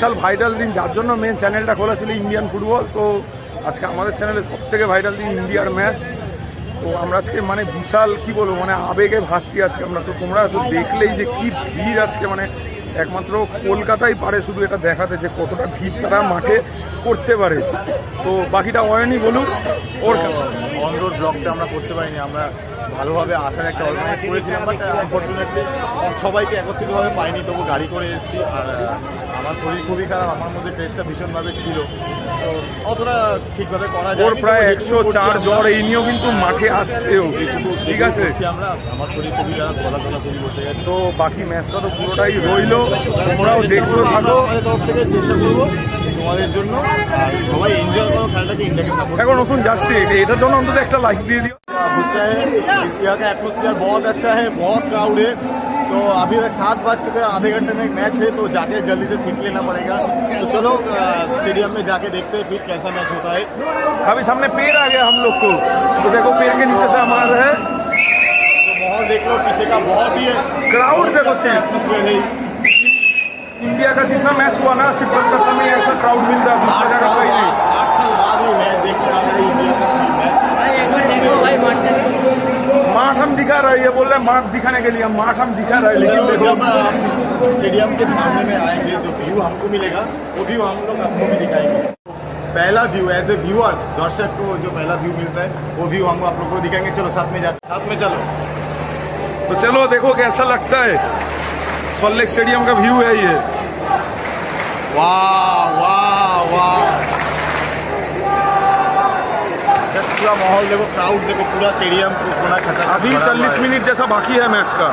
বিশাল viral দিন, যার জন্য মেন চ্যানেলটা খোলা ছিল ইন্ডিয়ান ফুটবল তো আজকে আমাদের চ্যানেলে সব থেকে ভাইরাল দিন ইন্ডিয়ার ম্যাচ তো আমরা আজকে মানে বিশাল, কি বলব মানে আবেগে ভাসছি আজকে আমরা। তো তোমরা তো দেখলেই যে কি ভিড় আজকে মানে একমাত্র কলকাতাই পারে শুধু এটা দেখাতে যে কতটা ভিড় তারা মাঠে করতে পারে। তো বাকিটা অয়নই বলুক, ওর অন রোড ব্লগটা আমরা করতে পারিনি, আমরা ভালোভাবে আসার একটা অর্গানাইজ করেছিলাম বাট আনফর্চুনেটলি সবাইকে একত্রিতভাবে পাইনি, তবু গাড়ি করে এসেছি, আর আমার শরীর খুবই খারাপ আমার মধ্যে টেস্টটা ভীষণভাবে ছিল তো অতটা ঠিকভাবে করা যায় ওর প্রায় একশো চার জ্বর এই নিয়েও কিন্তু মাঠে আসছেও ঠিক আছে আমরা আমার শরীর খুবই খারাপ গলা গলা খুবই বসে গেছে তো বাকি ম্যাচটা তো পুরোটাই রইলো তোমরাও দেখতে থাকো আমাদের তরফ থেকে চেষ্টা করবো তোমাদের জন্য আর সবাই এনজয় করো খেলাটাকে ইন্ডিয়াকে সাপোর্ট এখন নতুন জার্সি এটার জন্য অন্তত একটা লাইক দিয়ে দিও गुस्सा है यहाँ का एटमोसफियर बहुत अच्छा है बहुत क्राउड है तो अभी तक सात बज चुके आधे घंटे में एक मैच है तो जाके जल्दी से सीट लेना पड़ेगा। तो चलो स्टेडियम में जाके देखते हैं फिर कैसा मैच होता है। अभी सामने पेड़ आ गया हम लोग को। तो देखो पेड़ के नीचे से हमारा है। तो माहौल देख लो पीछे का बहुत ही क्राउड देखो एटमोसफियर है। इंडिया का जितना मैच हुआ ना सिर्फ़ कलकत्ता में ऐसा क्राउड मिलता है दूसरी आठ जगह साल कहीं नहीं बाद आठ साल बाद ही मैच देखने आ रहे हैं इंडिया का मैच माठ हम दिखा माठ दिखाने के लिए माठ हम दिखा रहे हैं लेकिन देखो। स्टेडियम के सामने में आएँगे जो व्यू हमको मिलेगा वो व्यू हम लोग आपको भी दिखाएँगे। पहला व्यू एज ए व्यूअर्स दर्शक को जो पहला व्यू मिलता है वो व्यू हम आप लोग को दिखाएँगे। चलो साथ में जाते साथ में चलो। तो चलो देखो कैसा लगता है। सॉल्ट लेक स्टेडियम का व्यू है ये। वाह वाह। पूरा माहौल देखो क्राउड देखो पूरा स्टेडियम पूरा खतरा अभी चालीस मिनट जैसा बाकी है मैच का।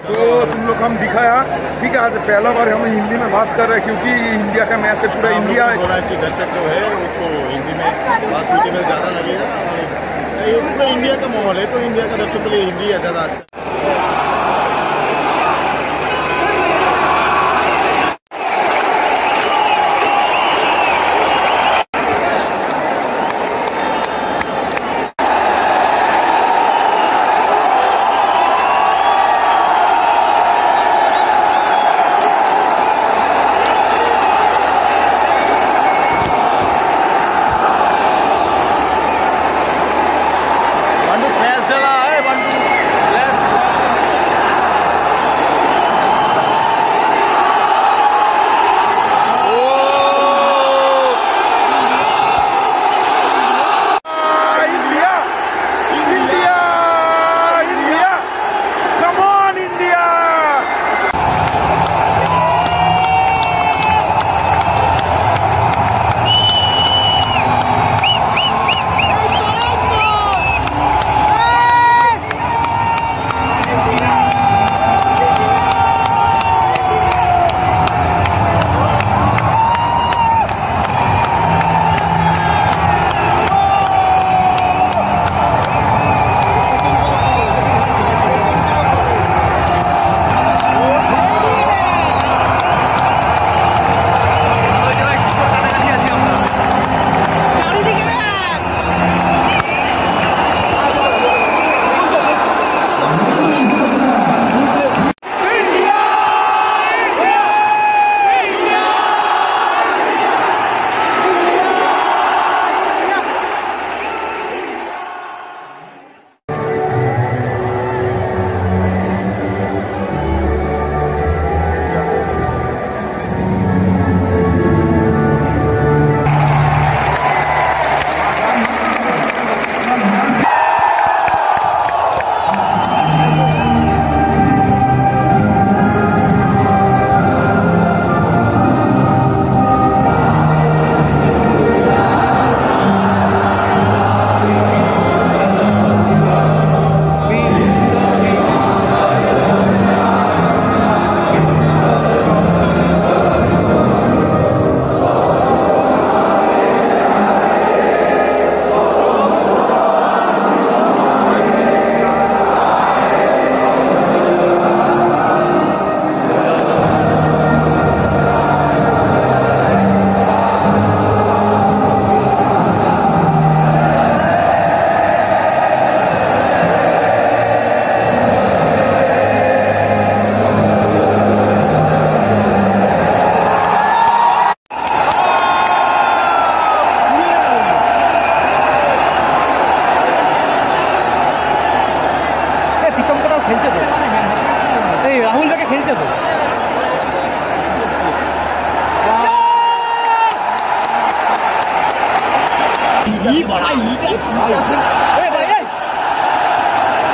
तो तुम लोग हम दिखाया ठीक है आज पहला बार हम हिंदी में बात कर रहे हैं क्योंकि इंडिया का मैच है पूरा इंडिया हो है कि दर्शक जो है उसको हिंदी में बात सूटेबल ज़्यादा लगेगा। और ये पूरा इंडिया का माहौल है तो इंडिया का दर्शक के लिए हिंदी है ज़्यादा अच्छा।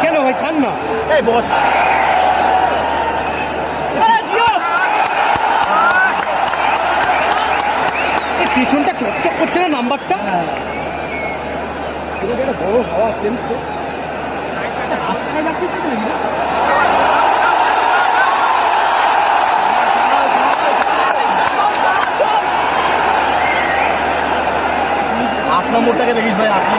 কেন ভাই ছাড় না এই বস পেছনটা চকচক করছে না নাম্বারটা বড় হাওয়া চেঞ্জ তো আট নম্বরটাকে দেখিস ভাই নম্বর।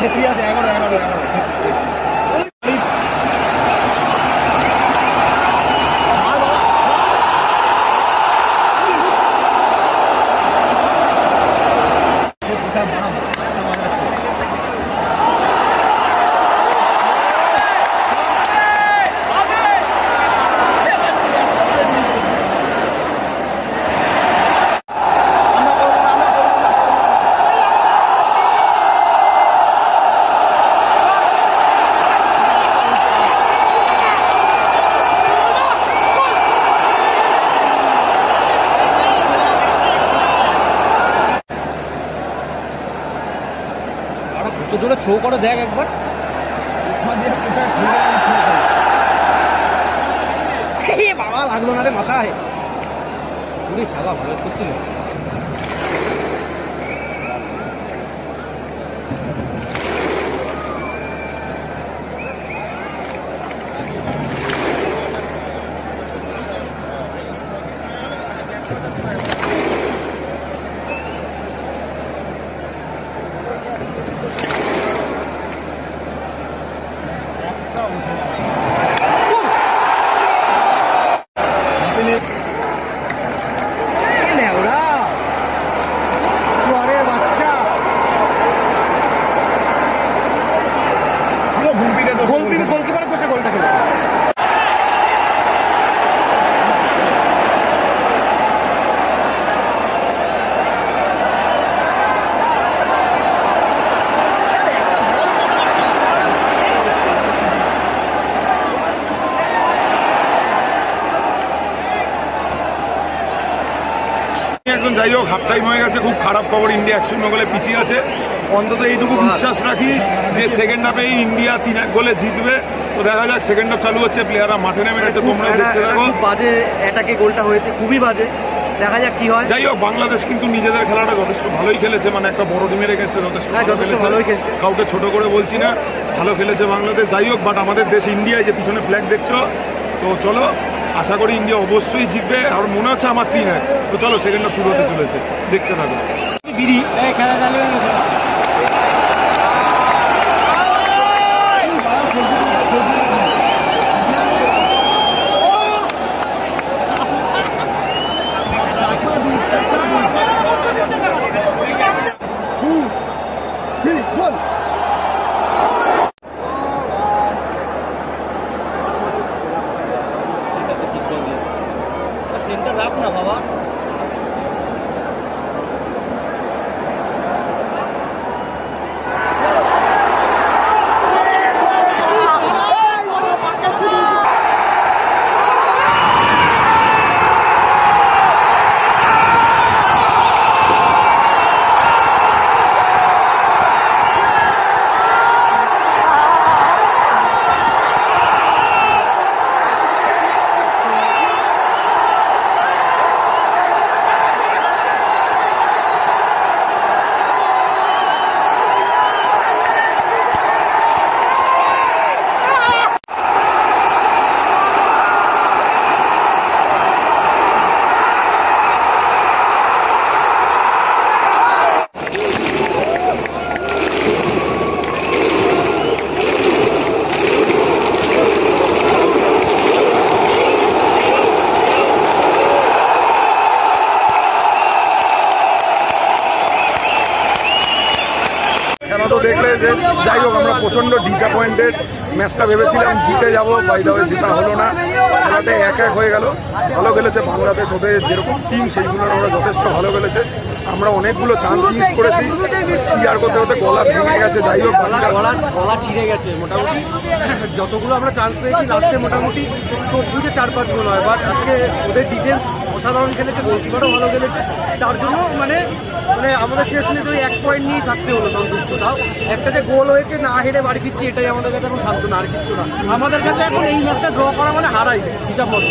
ছেত্রী আছে এগারো এগারো এগারো আরে কত জোরে থ্রো করে দেখ একবার। বাবা লাগল না রে মাথায়। পুরি সাদা ভালো করছিল লেওড়া শুয়ারের বাচ্চা গোলকিপার গোলকিপারের বসে গোলটা খেলে এখন যাই হোক হাফ টাইম হয়ে গেছে খুব খারাপ খবর ইন্ডিয়া এক শূন্য গোলে পিছিয়ে আছে। অন্তত এইটুকু বিশ্বাস রাখি যে সেকেন্ড হাফে ইন্ডিয়া তিন এক গোলে জিতবে। তো দেখা যাক সেকেন্ড হাফ চালু হচ্ছে প্লেয়াররা মাঠে নেমে গেছে তোমরা দেখতে থাকো। খুব বাজে অ্যাটাকে গোলটা হয়েছে খুবই বাজে। দেখা যাক কি হয়। যাই হোক বাংলাদেশ কিন্তু নিজেদের খেলাটা যথেষ্ট ভালোই খেলেছে মানে একটা বড় টিমের এগেনস্টে যথেষ্ট হ্যাঁ, যথেষ্ট ভালোই খেলছে। কাউকে ছোট করে বলছি না ভালো খেলেছে বাংলাদেশ। যাই হোক বাট আমাদের দেশ ইন্ডিয়ায় যে পিছনে ফ্ল্যাগ দেখছ তো চলো আশা করি ইন্ডিয়া অবশ্যই জিতবে, আর মনে হচ্ছে আমার তিন এক। তো চলো সেকেন্ড শুরু হতে চলেছে। দেখতে থাকো। সেন্টার রাখ না বাবা খেলা তো দেখলে যে যাই হোক আমরা প্রচণ্ড ডিসঅ্যাপয়েন্টেড ম্যাচটা ভেবেছিলাম জিতে যাব বাই দা জেতা হলো না। খেলাতে এক এক হয়ে গেল। ভালো খেলেছে বাংলাদেশ ওদের যেরকম টিম সেইগুলো ওরা যথেষ্ট ভালো খেলেছে। আমরা অনেকগুলো চান্স মিস করেছি। চিয়ার করতে করতে গলা ভেঙে গেছে। যাই হোক গলা গলা গলা চিড়ে গেছে মোটামুটি। যতগুলো আমরা চান্স পেয়েছি লাস্টে মোটামুটি চোখ বুঝে চার পাঁচ গোল হয়। বাট আজকে ওদের ডিফেন্স অসাধারণ খেলেছে গোলকিপারও ভালো খেলেছে। তার জন্য মানে মানে আমাদের শেষ মেশে ওই এক পয়েন্ট নিয়েই থাকতে হলো সন্তুষ্ট তাও একটা যে গোল হয়েছে না হেরে বাড়ি ফিরছি এটাই আমাদের কাছে এখন শান্ত না আর কিচ্ছু না। আমাদের কাছে এখন এই ম্যাচটা ড্র করা মানে হারাই হিসাব মতো।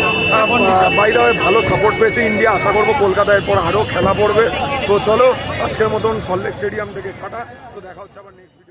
বাইরে ভালো সাপোর্ট পেয়েছে ইন্ডিয়া আশা করব কলকাতায় এরপর আরও খেলা পড়বে। তো চলো আজকের মতন সল্টলেক স্টেডিয়াম থেকে কাটা তো দেখা হচ্ছে আবার নেক্সট